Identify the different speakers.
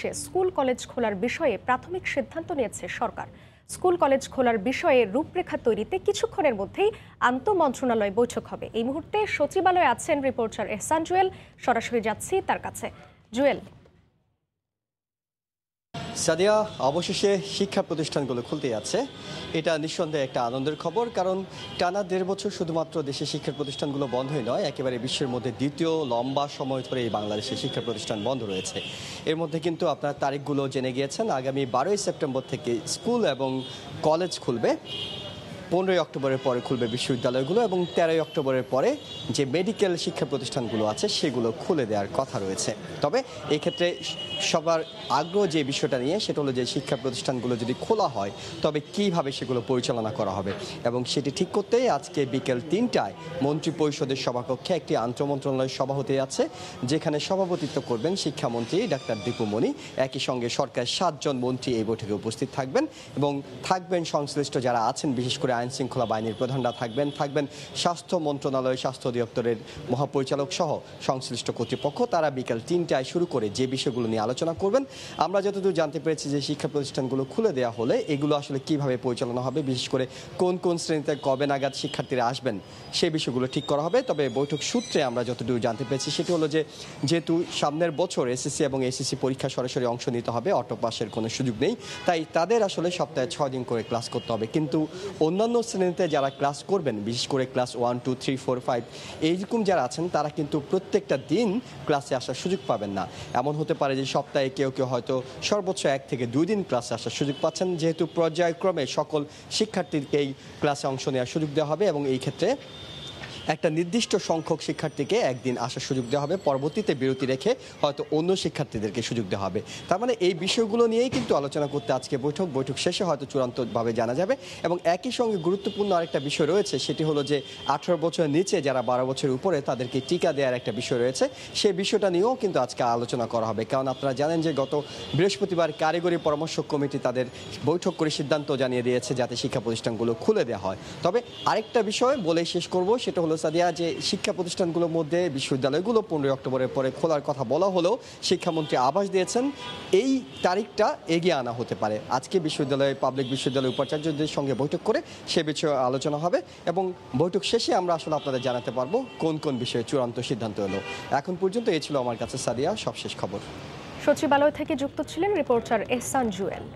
Speaker 1: School college খোলার বিষয়ে প্রাথমিক সিদ্ধান্ত নিয়েছে সরকার। স্কুল কলেজ খোলার বিষয়ে রূপরেখা তৈরিতে কিছুক্ষণের মধ্যেই আন্তঃ মন্ত্রণালয় বৈঠক হবে। এই মুহূর্তে সচিবালয়ে আছেন রিপোর্টার এহসান জুয়েল। সরাসরি যাচ্ছি তার কাছে। জুয়েল
Speaker 2: সাদিয়া, অবশেষে শিক্ষা প্রতিষ্ঠানগুলো খুলতে যাচ্ছে এটা নিঃসন্দেহে একটা আনন্দের খবর, কারণ টানা দেড় বছর শুধুমাত্র দেশের শিক্ষা প্রতিষ্ঠানগুলো বন্ধই নয়, একেবারে বিশ্বের মধ্যে দ্বিতীয় লম্বা সময় ধরে এই বাংলাদেশের শিক্ষা প্রতিষ্ঠান বন্ধ রয়েছে। এর মধ্যে কিন্তু আপনার তারিখগুলো জেনে গিয়েছেন, আগামী বারোই সেপ্টেম্বর থেকে স্কুল এবং কলেজ খুলবে। পনেরোই অক্টোবরের পরে খুলবে বিশ্ববিদ্যালয়গুলো এবং তেরোই অক্টোবরের পরে যে মেডিকেল শিক্ষা প্রতিষ্ঠানগুলো আছে, সেগুলো খুলে দেওয়ার কথা রয়েছে। তবে এক্ষেত্রে সবার আগ্রহ যে বিষয়টা নিয়ে, সেটা হলো যে শিক্ষা প্রতিষ্ঠানগুলো যদি খোলা হয়, তবে কীভাবে সেগুলো পরিচালনা করা হবে? এবং সেটি ঠিক করতেই আজকে বিকেল তিনটায় মন্ত্রী পরিষদের সভাকক্ষে একটি আন্তঃমন্ত্রণালয় সভা হতে যাচ্ছে, যেখানে সভাপতিত্ব করবেন শিক্ষামন্ত্রী ডাক্তার দীপুমণি একই সঙ্গে সরকার সাতজন মন্ত্রী এই বৈঠকে উপস্থিত থাকবেন এবং থাকবেন সংশ্লিষ্ট যারা আছেন, বিশেষ করে আইন শৃঙ্খলা বাহিনীর প্রধানরা থাকবেন। থাকবেন স্বাস্থ্য মন্ত্রণালয় স্বাস্থ্য অধিদপ্তরের মহাপরিচালক সহ সংশ্লিষ্ট কর্তৃপক্ষ। তারা বিকেল তিনটায় শুরু করে যে বিষয়গুলো নিয়ে আলোচনা করবেন। আমরা যতদূর জানতে পেরেছি যে শিক্ষা প্রতিষ্ঠানগুলো খুলে দেওয়া হলে এগুলো আসলে কীভাবে পরিচালনা হবে, বিশেষ করে কোন কোন শ্রেণীতে কবে নাগাদ শিক্ষার্থীরা আসবেন সেই বিষয়গুলো ঠিক করা হবে। তবে বৈঠক সূত্রে আমরা যতদূর জানতে পেরেছি সেটি হলো যে, যেহেতু সামনের বছর এসএসসি এবং এসএসসি পরীক্ষা সরাসরি অংশ নিতে হবে অটো পাসের কোনো সুযোগ নেই। তাই তাদের আসলে সপ্তাহে ছয় দিন করে ক্লাস করতে হবে। কিন্তু অন্যান্য শ্রেণীতে যারা ক্লাস করবেন, বিশেষ করে class one, two, three, four, five, এইরকম যারা আছেন, তারা কিন্তু প্রত্যেকটা দিন ক্লাসে আসার সুযোগ পাবেন না। এমন হতে পারে যে সপ্তাহে কেউ কেউ হয়তো সর্বোচ্চ এক থেকে দুই দিন ক্লাসে আসার সুযোগ পাচ্ছেন। যেহেতু পর্যায়ক্রমে সকল শিক্ষার্থীকেই ক্লাসে অংশ নেওয়ার সুযোগ দেওয়া হবে এবং এই ক্ষেত্রে একটা নির্দিষ্ট সংখ্যক শিক্ষার্থীকে একদিন আসার সুযোগ দেওয়া হবে, পরবর্তীতে বিরতি রেখে হয়তো অন্য শিক্ষার্থীদেরকে সুযোগ দেওয়া হবে। তার মানে এই বিষয়গুলো নিয়েই কিন্তু আলোচনা করতে আজকে বৈঠক। বৈঠক শেষে হয়তো চূড়ান্তভাবে জানা যাবে এবং একই সঙ্গে গুরুত্বপূর্ণ আরেকটা বিষয় রয়েছে, সেটি হলো যে আঠারো বছরের নিচে যারা বারো বছরের উপরে তাদেরকে টিকা দেওয়ার একটা বিষয় রয়েছে। সেই বিষয়টা নিয়েও কিন্তু আজকে আলোচনা করা হবে। কারণ আপনারা জানেন যে গত বৃহস্পতিবার কারিগরি পরামর্শ কমিটি তাদের বৈঠক করে সিদ্ধান্ত জানিয়ে দিয়েছে যাতে শিক্ষা প্রতিষ্ঠানগুলো খুলে দেওয়া হয়। তবে আরেকটা বিষয় বলে শেষ করব, সেটা হলো সাদিয়া যে শিক্ষা প্রতিষ্ঠানগুলোর মধ্যে বিশ্ববিদ্যালয়গুলো পনেরোই অক্টোবরের পরে খোলার কথা বলা হলেও শিক্ষামন্ত্রী আভাস দিয়েছেন, এই তারিখটা এগিয়ে আনা হতে পারে। আজকে বিশ্ববিদ্যালয়, পাবলিক বিশ্ববিদ্যালয় উপাচার্যদের সঙ্গে বৈঠক করে সে বিষয়ে আলোচনা হবে এবং বৈঠক শেষে আমরা আসলে আপনাদের জানাতে পারব কোন কোন বিষয়ে চূড়ান্ত সিদ্ধান্ত এলো। এখন পর্যন্ত এই ছিল আমার কাছে সাদিয়া, সবশেষ খবর।
Speaker 1: সচিবালয় থেকে যুক্ত ছিলেন রিপোর্টার এহসান জুয়েল।